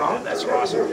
Oh, that's awesome.